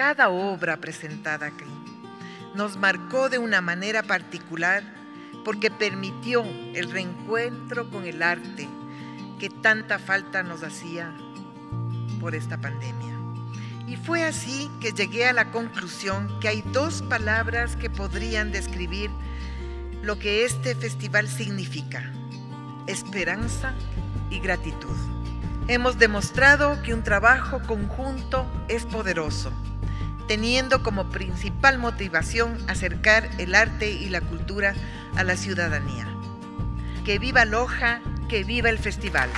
cada obra presentada aquí. Nos marcó de una manera particular porque permitió el reencuentro con el arte que tanta falta nos hacía por esta pandemia. Y fue así que llegué a la conclusión que hay dos palabras que podrían describir lo que este festival significa, esperanza y gratitud. Hemos demostrado que un trabajo conjunto es poderoso, teniendo como principal motivación acercar el arte y la cultura a la ciudadanía. Que viva Loja, que viva el festival.